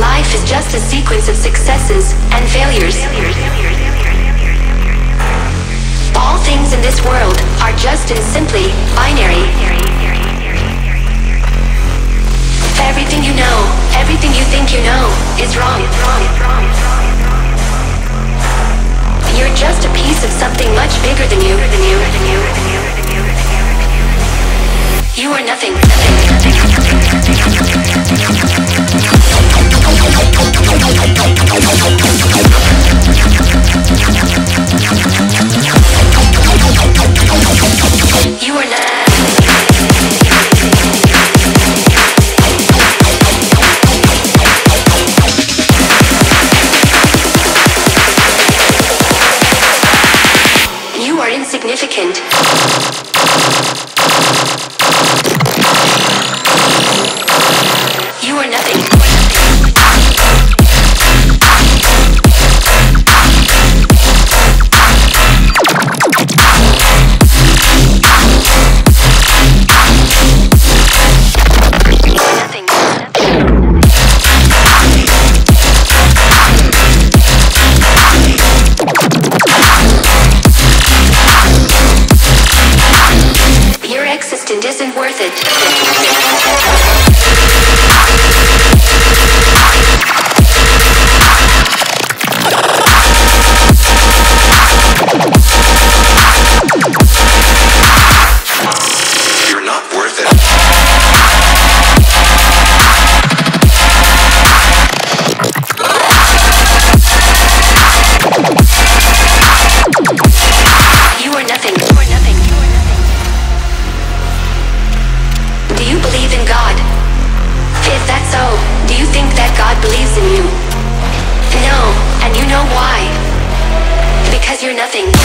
Life is just a sequence of successes and failures. All things in this world are just and simply binary. Everything you know, everything you think you know, is wrong. You're just a piece of something much bigger than you. You are nothing. You You isn't worth it. Nothing.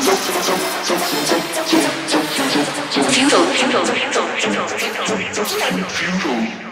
走走走走走走走走走走走走